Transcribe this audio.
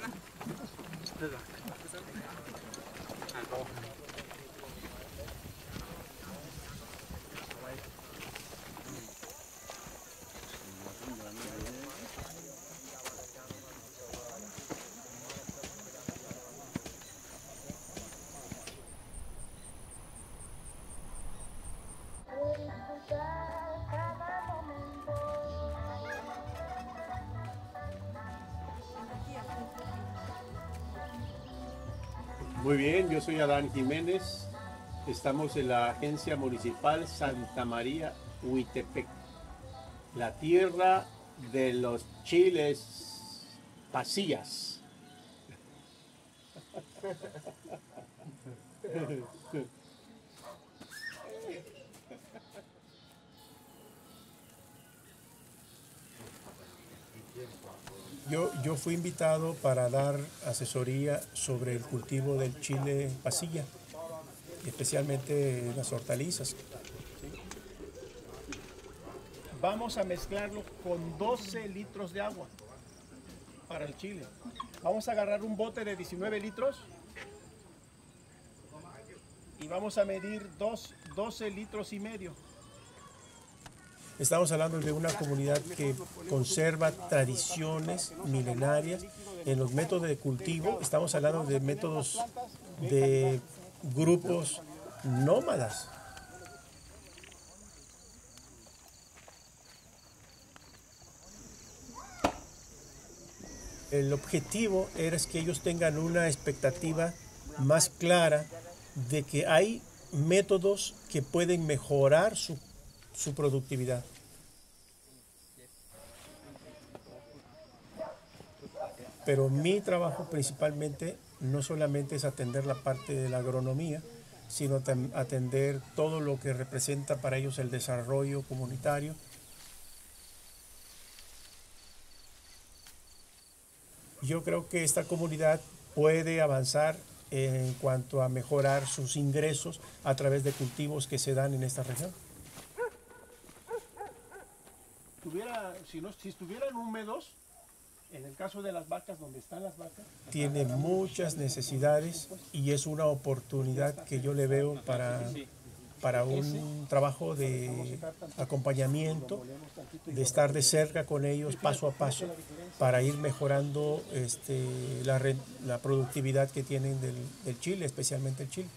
来，这个，这个好看，Muy bien, yo soy Adán Jiménez. Estamos en la Agencia Municipal Santa María Huitepec, la tierra de los chiles pasillas. Yo, yo fui invitado para dar asesoría sobre el cultivo del chile pasilla, especialmente las hortalizas. Vamos a mezclarlo con 12 litros de agua para el chile. Vamos a agarrar un bote de 19 litros y vamos a medir dos, 12 litros y medio. Estamos hablando de una comunidad que conserva tradiciones milenarias en los métodos de cultivo. Estamos hablando de métodos de grupos nómadas. El objetivo era que ellos tengan una expectativa más clara de que hay métodos que pueden mejorar su, su productividad. Pero mi trabajo principalmente no solamente es atender la parte de la agronomía, sino atender todo lo que representa para ellos el desarrollo comunitario. Yo creo que esta comunidad puede avanzar en cuanto a mejorar sus ingresos a través de cultivos que se dan en esta región. Si, no, si estuvieran húmedos, en el caso de las vacas, donde están las vacas, tiene muchas necesidades y es una oportunidad que yo le veo para, para un trabajo de acompañamiento, de estar de cerca con ellos paso a paso para ir mejorando este, la, la productividad que tienen del chile, especialmente el chile.